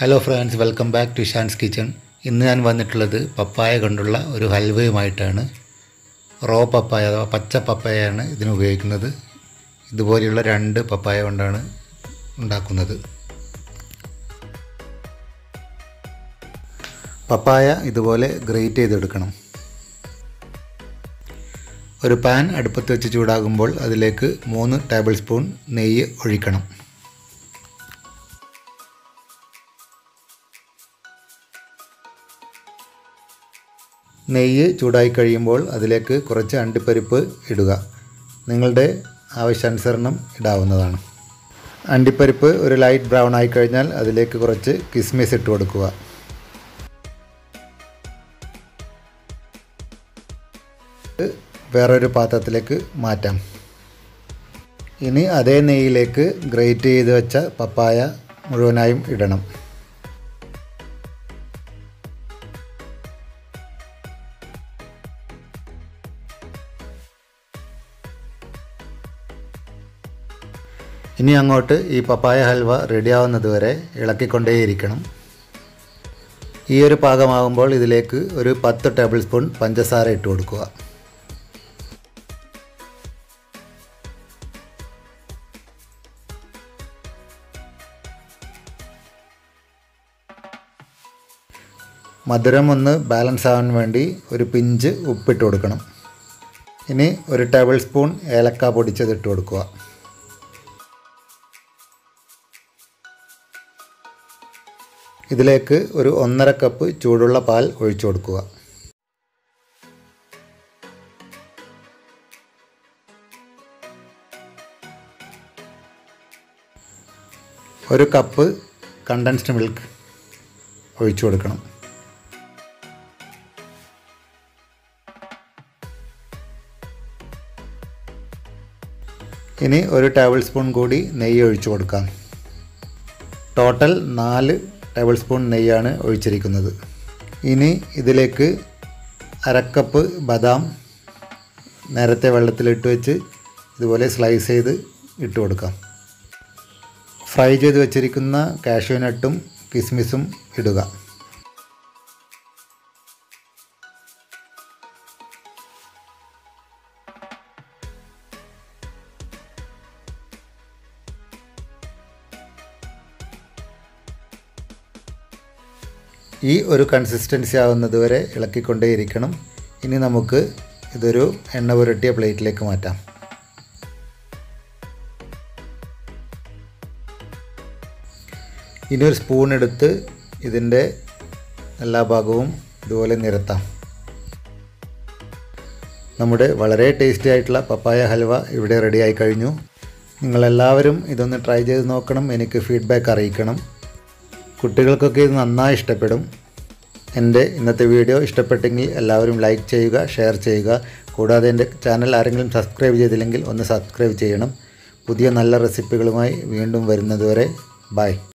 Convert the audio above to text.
Hello friends welcome back to Shan's kitchen ഇന്ന് ഞാൻ വന്നിട്ടുള്ളത് പപ്പായ കൊണ്ടുള്ള ഒരു ഹൽവയുമായിട്ടാണ്. റോ പപ്പായ അഥവാ പച്ച പപ്പായയാണ് ഇതിന് ഉപയോഗിക്കുന്നത്. ഇതുപോലെയുള്ള രണ്ട് പപ്പായ കൊണ്ടാണ് ഉണ്ടാക്കുന്നത്. പപ്പായ ഇതുപോലെ ഗ്രേറ്റ് ചെയ്തെടുക്കണം. ഒരു പാൻ അടുപ്പത്ത് വെച്ച് ചൂടാകുമ്പോൾ അതിലേക്ക് മൂന്ന് ടേബിൾ സ്പൂൺ നെയ്യ് ഒഴിക്കണം. നെയ്യ് ചൂടായി കഴിയുമ്പോൾ അതിലേക്ക് കുറച്ച് അണ്ടിപ്പരിപ്പ് ഇടുക. നിങ്ങളുടെ ആവശ്യാനുസരണം ഇടാവുന്നതാണ്. അണ്ടിപ്പരിപ്പ് ഒരു ലൈറ്റ് ബ്രൗൺ ആയി കഴിഞ്ഞാൽ അതിലേക്ക് കുറച്ച് കിസ്മിസ് ഇട്ട് കൊടുക്കുക. വേറൊരു പാത്രത്തിലേക്ക് മാറ്റാം. ഇനി അതേ നെയ്യിലേക്ക് ഗ്രേറ്റ് ചെയ്ത് വെച്ച പപ്പായ മുഴുവനായും ഇടണം. ഇനി അങ്ങോട്ട് ഈ പപ്പായ ഹൽവ റെഡിയാവുന്നതുവരെ ഇളക്കിക്കൊണ്ടേയിരിക്കണം. ഈ ഒരു പാകമാകുമ്പോൾ ഇതിലേക്ക് ഒരു പത്ത് ടേബിൾ സ്പൂൺ പഞ്ചസാര ഇട്ട് കൊടുക്കുക. മധുരം ഒന്ന് ബാലൻസ് ആവാൻ വേണ്ടി ഒരു പിഞ്ച് ഉപ്പിട്ട് കൊടുക്കണം. ഇനി ഒരു ടേബിൾ സ്പൂൺ ഏലക്ക പൊടിച്ചത് ഇട്ട് കൊടുക്കുക. ഇതിലേക്ക് ഒരു ഒന്നര കപ്പ് ചൂടുള്ള പാൽ ഒഴിച്ചു കൊടുക്കുക. ഒരു കപ്പ് കണ്ടൻസ്ഡ് മിൽക്ക് ഒഴിച്ചു കൊടുക്കണം. ഇനി ഒരു ടേബിൾ സ്പൂൺ കൂടി നെയ്യ് ഒഴിച്ചു കൊടുക്കാം. ടോട്ടൽ നാല് ടേബിൾ സ്പൂൺ നെയ്യാണ് ഒഴിച്ചിരിക്കുന്നത്. ഇനി ഇതിലേക്ക് അരക്കപ്പ് ബദാം നേരത്തെ വെള്ളത്തിലിട്ട് വെച്ച് ഇതുപോലെ സ്ലൈസ് ചെയ്ത് ഇട്ട് കൊടുക്കാം. ഫ്രൈ ചെയ്ത് വെച്ചിരിക്കുന്ന കാഷ്യൂ നട്ടും കിസ്മിസും ഇടുക. ഈ ഒരു കൺസിസ്റ്റൻസി ആവുന്നത് വരെ ഇളക്കിക്കൊണ്ടേയിരിക്കണം. ഇനി നമുക്ക് ഇതൊരു എണ്ണ പുരട്ടിയ പ്ലേറ്റിലേക്ക് മാറ്റാം. ഇനി ഒരു സ്പൂൺ എടുത്ത് ഇതിന്റെ എല്ലാ ഭാഗവും ഇതുപോലെ നിരത്താം. നമ്മുടെ വളരെ ടേസ്റ്റി ആയിട്ടുള്ള പപ്പായ ഹൽവ ഇവിടെ റെഡിയായി കഴിഞ്ഞു. നിങ്ങളെല്ലാവരും ഇതൊന്ന് ട്രൈ ചെയ്ത് നോക്കണം. എനിക്ക് ഫീഡ്ബാക്ക് അറിയിക്കണം. കുട്ടികൾക്കൊക്കെ ഇത് നന്നായി ഇഷ്ടപ്പെടും. എന്റെ ഇന്നത്തെ വീഡിയോ ഇഷ്ടപ്പെട്ടെങ്കിൽ എല്ലാവരും ലൈക്ക് ചെയ്യുക ഷെയർ ചെയ്യുക. കൂടാതെ എന്റെ ചാനൽ ആരെങ്കിലും സബ്സ്ക്രൈബ് ചെയ്തില്ലെങ്കിൽ ഒന്ന് സബ്സ്ക്രൈബ് ചെയ്യണം. പുതിയ നല്ല റെസിപ്പികളുമായി വീണ്ടും വരുന്നതുവരെ ബൈ.